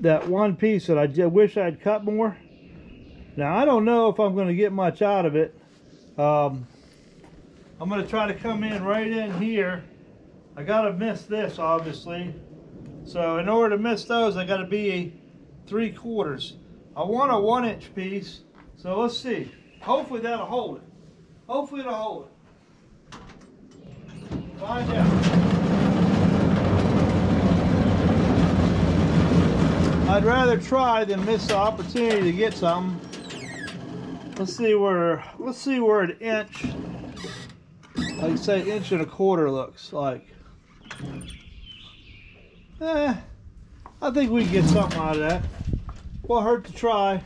that one piece that I wish I'd cut more. Now I don't know if I'm going to get much out of it. Um, I'm going to try to come in right in here. I got to miss this obviously. So in order to miss those I got to be three quarters. I want a one inch piece. So let's see. Hopefully that'll hold it. Hopefully it'll hold it. Find out. I'd rather try than miss the opportunity to get some. Let's see where let's see where an inch, like say inch and a quarter looks like. Eh, I think we can get something out of that. Well, hurt to try.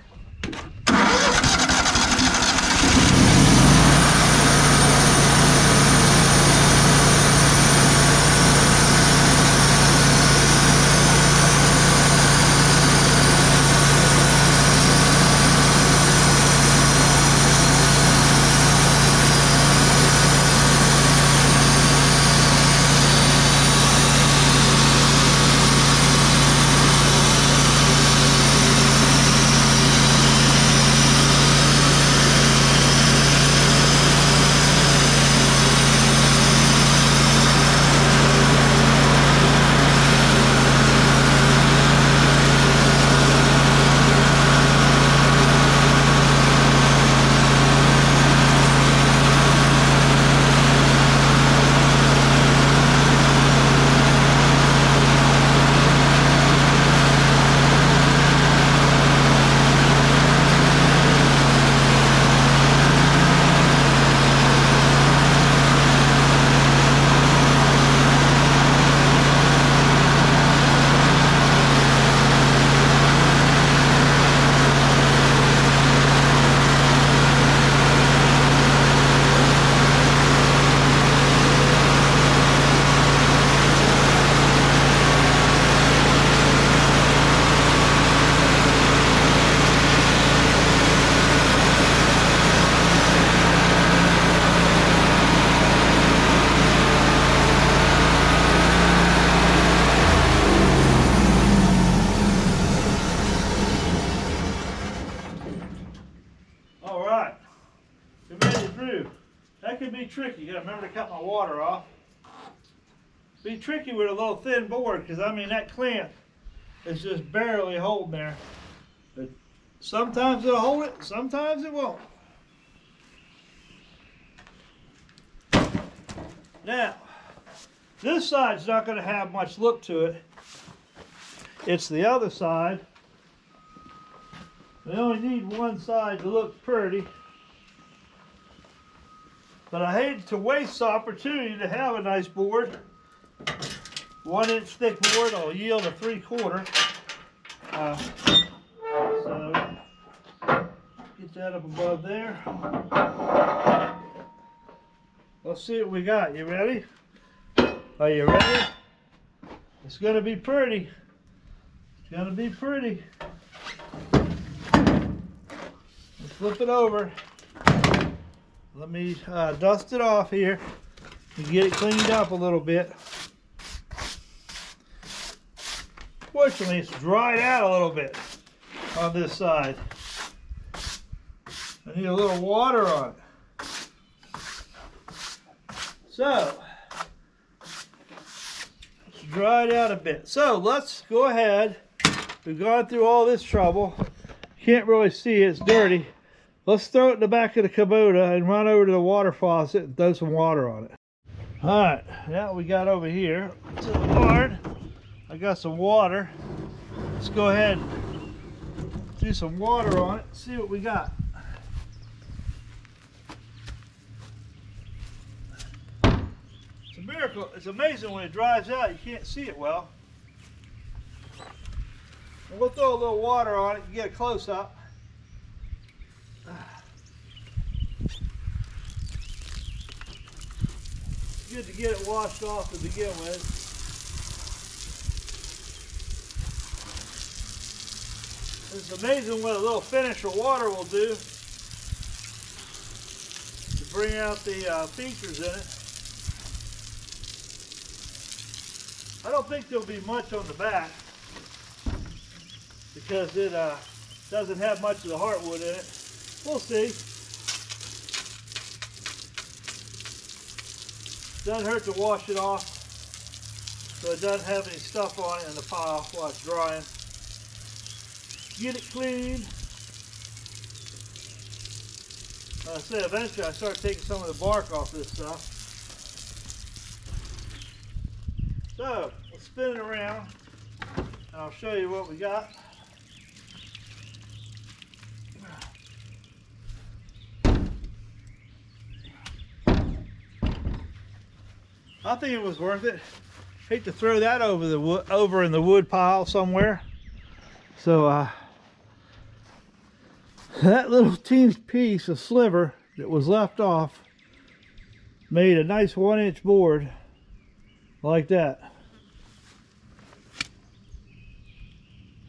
Could be tricky. You gotta remember to cut my water off. Be tricky with a little thin board because I mean that clamp is just barely holding there. But sometimes it'll hold it, sometimes it won't. Now, this side's not gonna have much look to it. It's the other side. We only need one side to look pretty. But I hate to waste the opportunity to have a nice board. One inch thick board, I'll yield a three quarter. Uh, so, get that up above there. Let's see what we got. You ready? Are you ready? It's gonna be pretty. It's gonna be pretty. Let's flip it over. Let me uh, dust it off here and get it cleaned up a little bit. Fortunately, it's dried out a little bit on this side. I need a little water on it. So, it's dried out a bit. So, let's go ahead. We've gone through all this trouble. Can't really see it, it's dirty. Let's throw it in the back of the Kubota and run over to the water faucet and throw some water on it. All right, now we got over here to the barn. I got some water. Let's go ahead and do some water on it, see what we got. It's a miracle. It's amazing when it dries out, you can't see it well. We'll throw a little water on it and get a close up. Good to get it washed off to begin with. It's amazing what a little finish of water will do to bring out the uh, features in it. I don't think there'll be much on the back. because it uh, doesn't have much of the heartwood in it. We'll see. Doesn't hurt to wash it off so it doesn't have any stuff on it in the pile while it's drying. Get it clean. I said, eventually I start taking some of the bark off this stuff. So, we'll spin it around and I'll show you what we got. I think it was worth it. Hate to throw that over the over in the wood pile somewhere. So uh, that little teeny piece of sliver that was left off made a nice one inch board like that.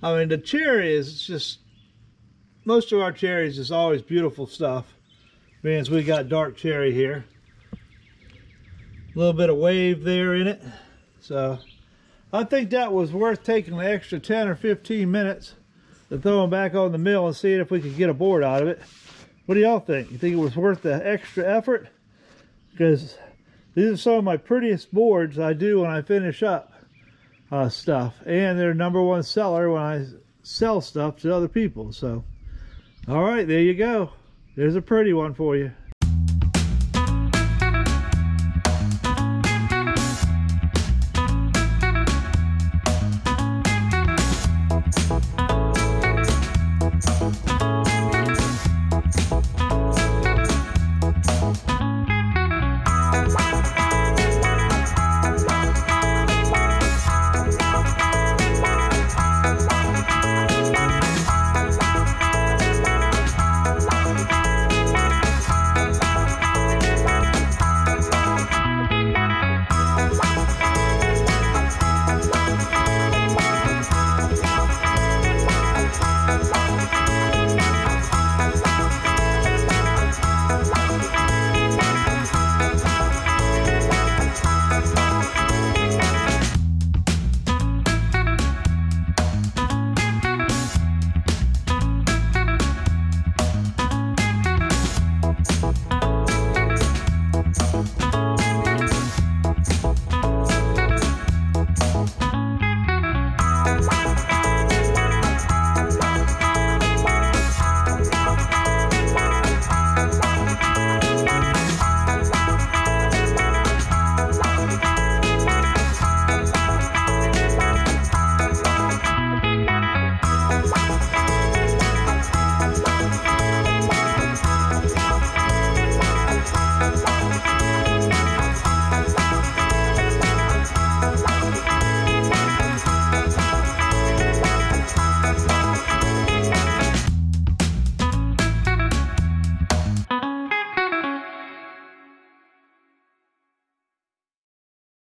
I mean the cherry is just most of our cherries is always beautiful stuff. Means we got dark cherry here. A little bit of wave there in it. So I think that was worth taking the extra 10 or 15 minutes to throw them back on the mill and seeing if we could get a board out of it. What do y'all think? You think it was worth the extra effort? Because these are some of my prettiest boards I do when I finish up uh, stuff. And they're number one seller when I sell stuff to other people. So, all right, there you go. There's a pretty one for you.